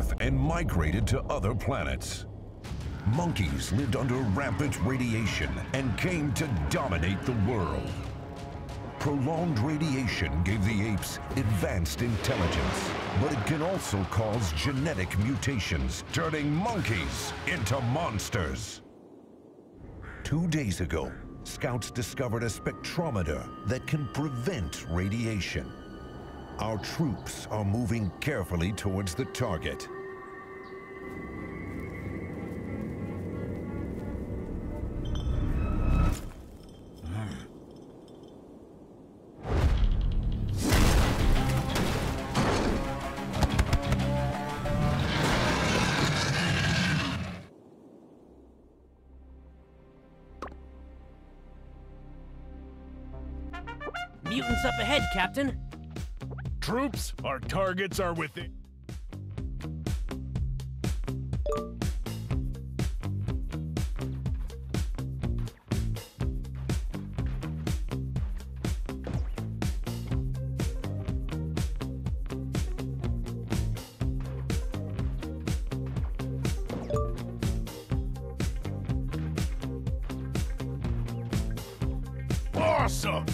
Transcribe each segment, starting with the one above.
Earth and migrated to other planets. Monkeys lived under rampant radiation and came to dominate the world. Prolonged radiation gave the apes advanced intelligence, but it can also cause genetic mutations, turning monkeys into monsters. Two days ago, scouts discovered a spectrometer that can prevent radiation. Our troops are moving carefully towards the target. Mutants up ahead, Captain. Troops, our targets are within. Awesome!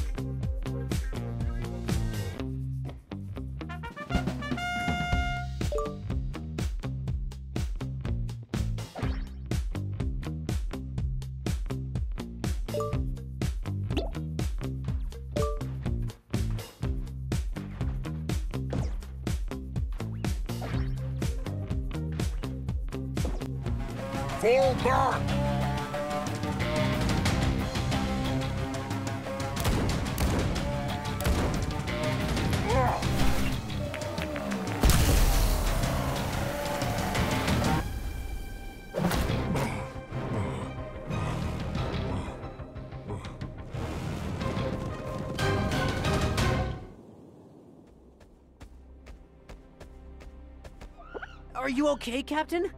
Are you okay, Captain?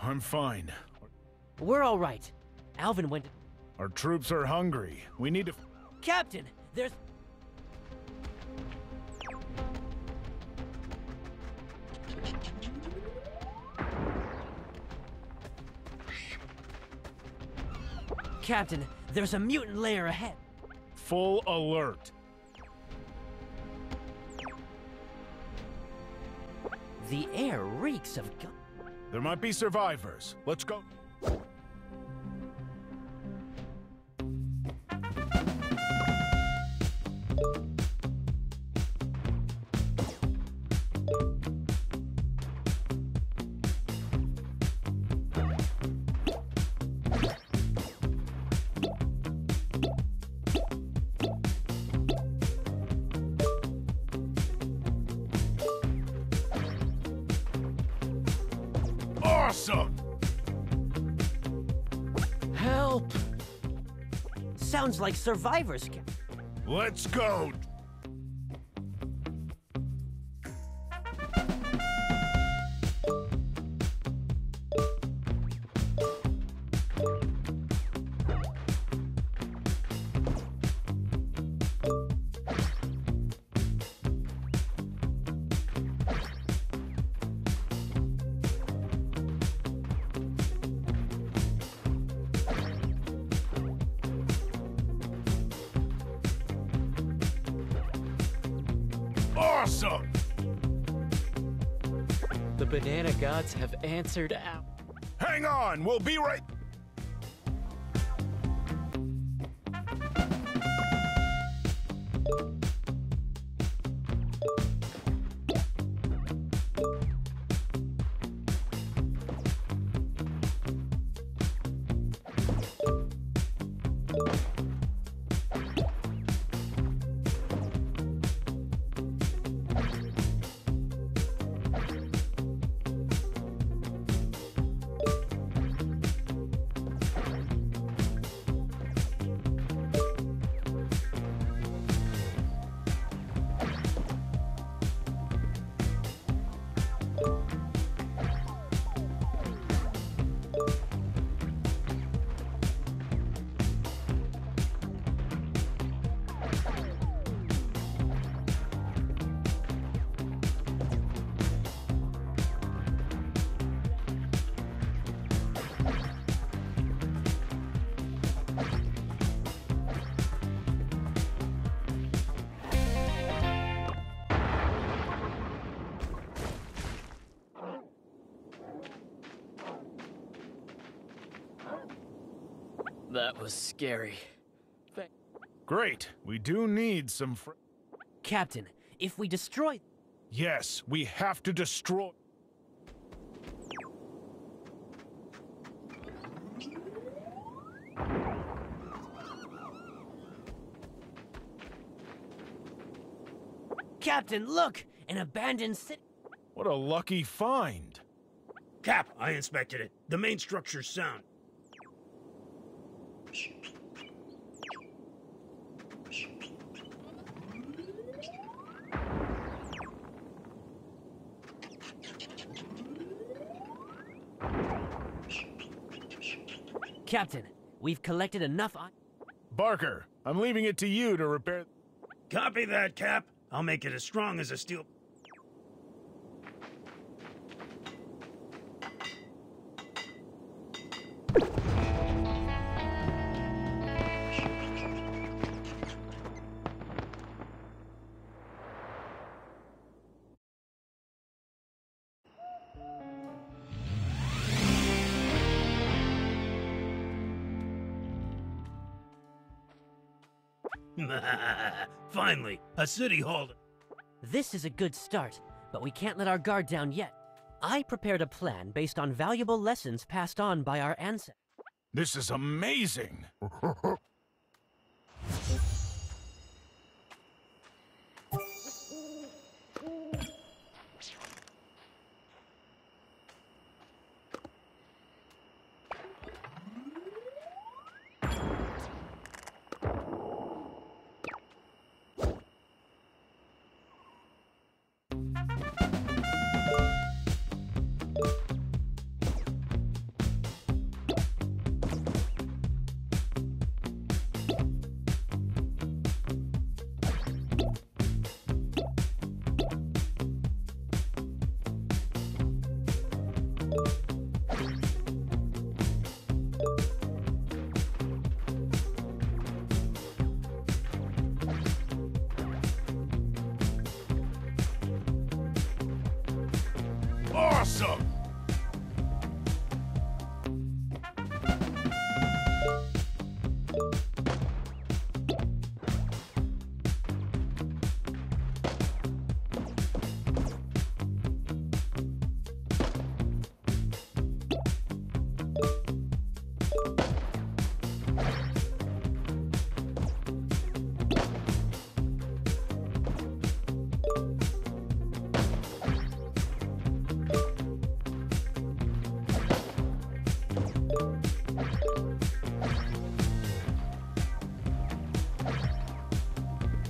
I'm fine. We're all right. Alvin went. Our troops are hungry. We need to. Captain, there's. Captain, there's a mutant layer ahead. Full alert. The air reeks of gun. There might be survivors. Let's go. Awesome! Help! Sounds like survivors. Cap- Let's go! Awesome! The banana gods have answered out. Hang on, we'll be right. That was scary. Thank Great. We do need some fr- Captain, if we destroy... Yes, we have to destroy. Captain, look! An abandoned city... What a lucky find. Cap, I inspected it. The main structure's sound. Captain, we've collected enough... i- Barker, I'm leaving it to you to repair. Copy that, Cap. I'll make it as strong as a steel. Finally, a city hall. This is a good start, but we can't let our guard down yet. I prepared a plan based on valuable lessons passed on by our ancestors. This is amazing. Awesome!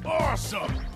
Awesome!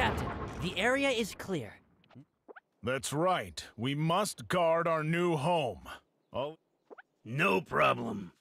Captain, the area is clear. That's right. We must guard our new home. All No problem.